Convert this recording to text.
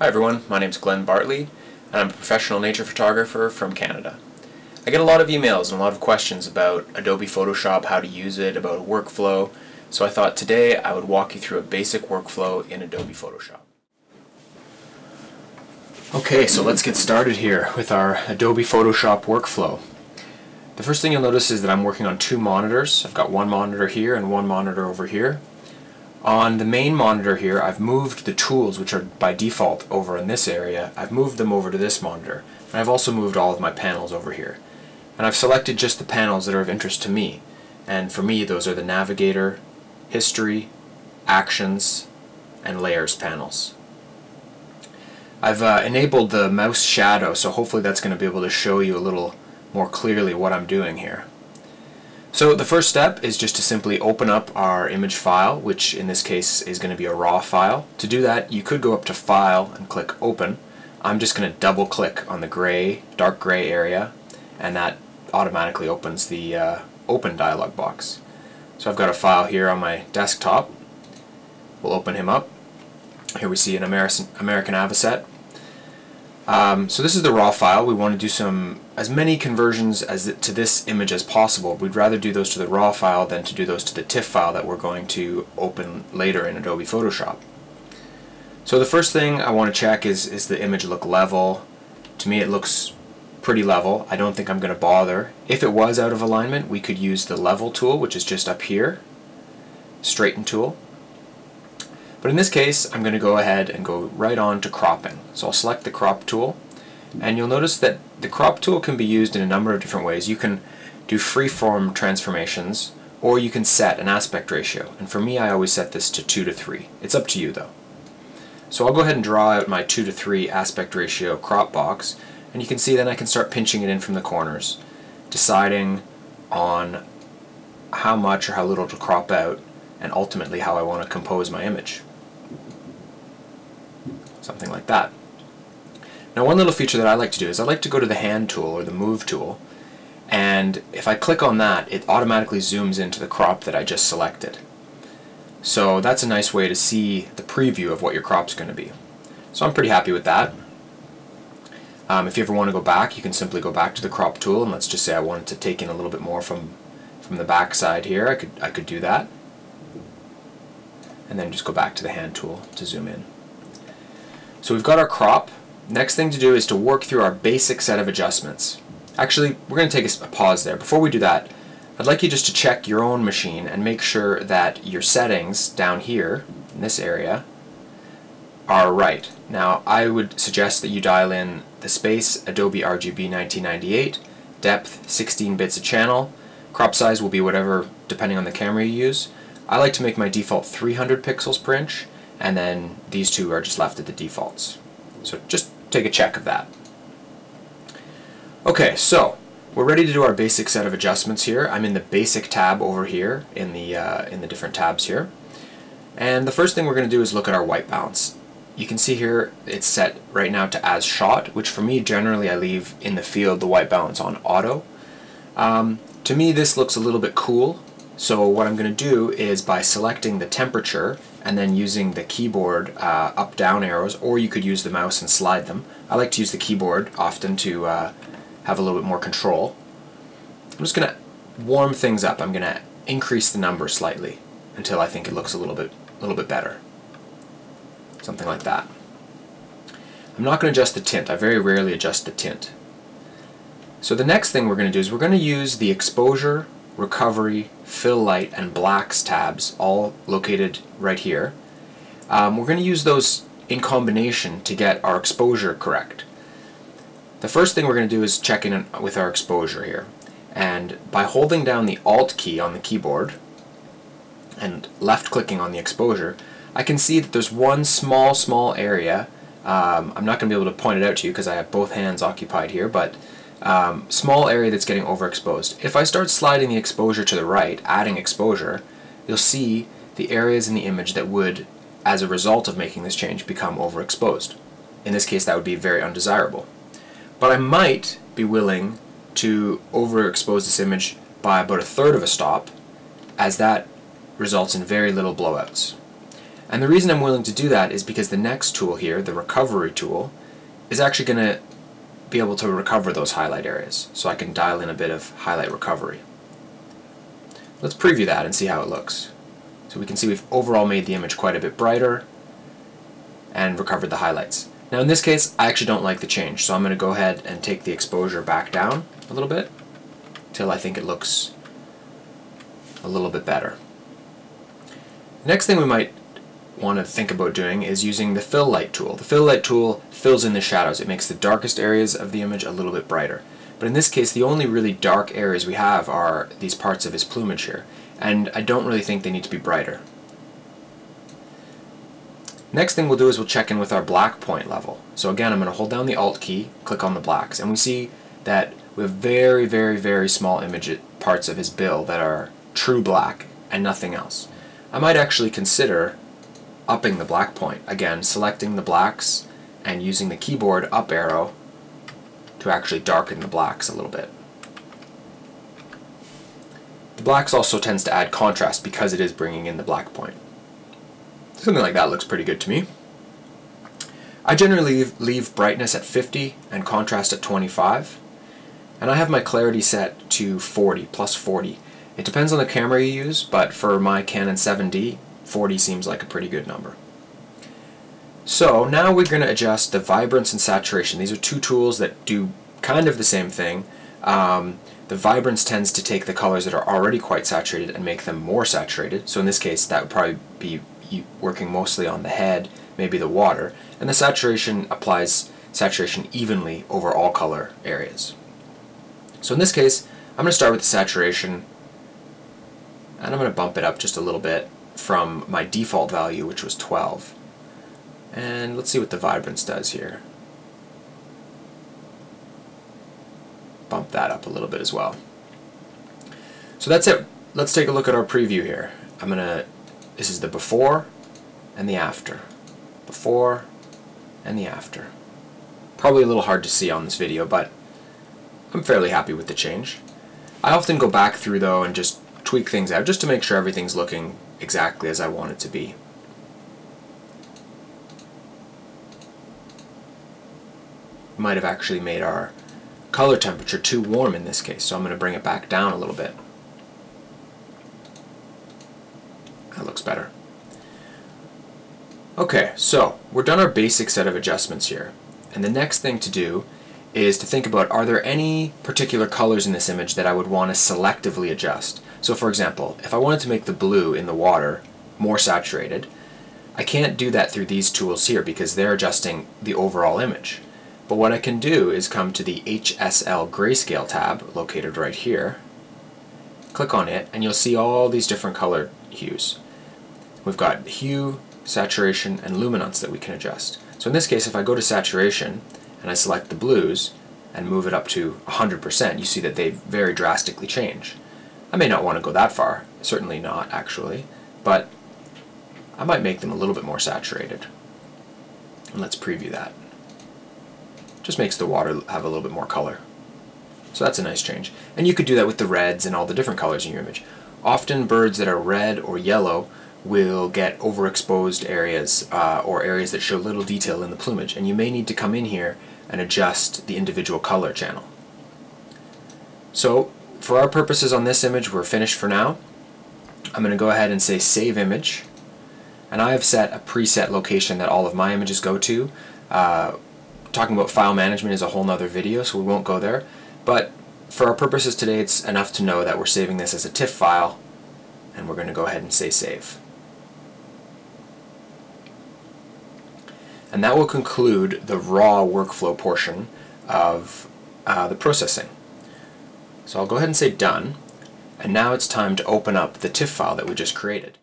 Hi everyone, my name is Glenn Bartley, and I'm a professional nature photographer from Canada. I get a lot of emails and a lot of questions about Adobe Photoshop, how to use it, about a workflow, so I thought today I would walk you through a basic workflow in Adobe Photoshop. Okay, so let's get started here with our Adobe Photoshop workflow. The first thing you'll notice is that I'm working on two monitors. I've got one monitor here and one monitor over here. On the main monitor here, I've moved the tools, which are by default over in this area, I've moved them over to this monitor. And I've also moved all of my panels over here. And I've selected just the panels that are of interest to me. And for me, those are the Navigator, History, Actions, and Layers panels. I've uh, enabled the mouse shadow, so hopefully that's going to be able to show you a little more clearly what I'm doing here. So the first step is just to simply open up our image file, which in this case is going to be a raw file. To do that, you could go up to File and click Open. I'm just going to double click on the gray, dark gray area, and that automatically opens the uh, Open dialog box. So I've got a file here on my desktop. We'll open him up. Here we see an American, American Avocet um, so this is the raw file. We want to do some as many conversions as to this image as possible. We'd rather do those to the raw file than to do those to the TIFF file that we're going to open later in Adobe Photoshop. So the first thing I want to check is, is the image look level. To me it looks pretty level. I don't think I'm going to bother. If it was out of alignment, we could use the level tool, which is just up here, straighten tool. But in this case, I'm going to go ahead and go right on to cropping. So I'll select the crop tool, and you'll notice that the crop tool can be used in a number of different ways. You can do freeform transformations, or you can set an aspect ratio. And for me, I always set this to 2 to 3. It's up to you though. So I'll go ahead and draw out my 2 to 3 aspect ratio crop box, and you can see then I can start pinching it in from the corners, deciding on how much or how little to crop out, and ultimately how I want to compose my image something like that. Now one little feature that I like to do is I like to go to the hand tool or the move tool and if I click on that it automatically zooms into the crop that I just selected. So that's a nice way to see the preview of what your crop's going to be. So I'm pretty happy with that. Um, if you ever want to go back you can simply go back to the crop tool and let's just say I wanted to take in a little bit more from from the back side here I could I could do that and then just go back to the hand tool to zoom in. So we've got our crop. Next thing to do is to work through our basic set of adjustments. Actually, we're going to take a pause there. Before we do that, I'd like you just to check your own machine and make sure that your settings down here, in this area, are right. Now, I would suggest that you dial in the space Adobe RGB 1998, depth 16 bits a channel, crop size will be whatever depending on the camera you use. I like to make my default 300 pixels per inch, and then these two are just left at the defaults. So just take a check of that. Okay, so we're ready to do our basic set of adjustments here. I'm in the basic tab over here in the uh, in the different tabs here. And the first thing we're going to do is look at our white balance. You can see here it's set right now to as shot, which for me generally I leave in the field the white balance on auto. Um, to me this looks a little bit cool, so what I'm going to do is by selecting the temperature and then using the keyboard uh, up down arrows or you could use the mouse and slide them. I like to use the keyboard often to uh, have a little bit more control. I'm just going to warm things up. I'm going to increase the number slightly until I think it looks a little bit a little bit better. Something like that. I'm not going to adjust the tint. I very rarely adjust the tint. So the next thing we're going to do is we're going to use the exposure recovery, fill light, and blacks tabs, all located right here. Um, we're going to use those in combination to get our exposure correct. The first thing we're going to do is check in with our exposure here. And by holding down the Alt key on the keyboard and left clicking on the exposure, I can see that there's one small, small area. Um, I'm not going to be able to point it out to you because I have both hands occupied here, but um, small area that's getting overexposed. If I start sliding the exposure to the right, adding exposure, you'll see the areas in the image that would, as a result of making this change, become overexposed. In this case, that would be very undesirable. But I might be willing to overexpose this image by about a third of a stop, as that results in very little blowouts. And the reason I'm willing to do that is because the next tool here, the recovery tool, is actually going to be able to recover those highlight areas. So I can dial in a bit of highlight recovery. Let's preview that and see how it looks. So we can see we've overall made the image quite a bit brighter and recovered the highlights. Now in this case, I actually don't like the change, so I'm going to go ahead and take the exposure back down a little bit till I think it looks a little bit better. Next thing we might want to think about doing is using the fill light tool. The fill light tool fills in the shadows. It makes the darkest areas of the image a little bit brighter. But in this case, the only really dark areas we have are these parts of his plumage here. And I don't really think they need to be brighter. Next thing we'll do is we'll check in with our black point level. So again, I'm going to hold down the Alt key, click on the blacks, and we see that we have very, very, very small image parts of his bill that are true black and nothing else. I might actually consider upping the black point. Again, selecting the blacks and using the keyboard up arrow to actually darken the blacks a little bit. The blacks also tends to add contrast because it is bringing in the black point. Something like that looks pretty good to me. I generally leave, leave brightness at 50 and contrast at 25. And I have my clarity set to 40, plus 40. It depends on the camera you use, but for my Canon 7D, 40 seems like a pretty good number. So now we're going to adjust the vibrance and saturation. These are two tools that do kind of the same thing. Um, the vibrance tends to take the colors that are already quite saturated and make them more saturated. So in this case, that would probably be working mostly on the head, maybe the water. And the saturation applies saturation evenly over all color areas. So in this case, I'm going to start with the saturation and I'm going to bump it up just a little bit from my default value, which was 12. And let's see what the vibrance does here. Bump that up a little bit as well. So that's it. Let's take a look at our preview here. I'm to, this is the before and the after. Before and the after. Probably a little hard to see on this video, but I'm fairly happy with the change. I often go back through though and just tweak things out just to make sure everything's looking exactly as I want it to be. We Might have actually made our color temperature too warm in this case, so I'm going to bring it back down a little bit. That looks better. Okay, so we're done our basic set of adjustments here. And the next thing to do is to think about are there any particular colors in this image that I would want to selectively adjust. So for example, if I wanted to make the blue in the water more saturated, I can't do that through these tools here because they're adjusting the overall image. But what I can do is come to the HSL Grayscale tab located right here, click on it, and you'll see all these different color hues. We've got hue, saturation, and luminance that we can adjust. So in this case, if I go to saturation and I select the blues and move it up to 100%, you see that they very drastically change. I may not want to go that far, certainly not actually, but I might make them a little bit more saturated. And let's preview that. Just makes the water have a little bit more color. So that's a nice change. And you could do that with the reds and all the different colors in your image. Often birds that are red or yellow will get overexposed areas uh, or areas that show little detail in the plumage and you may need to come in here and adjust the individual color channel. So for our purposes on this image, we're finished for now. I'm going to go ahead and say Save Image. And I have set a preset location that all of my images go to. Uh, talking about file management is a whole nother video, so we won't go there. But for our purposes today, it's enough to know that we're saving this as a TIFF file, and we're going to go ahead and say Save. And that will conclude the raw workflow portion of uh, the processing. So I'll go ahead and say done. And now it's time to open up the TIFF file that we just created.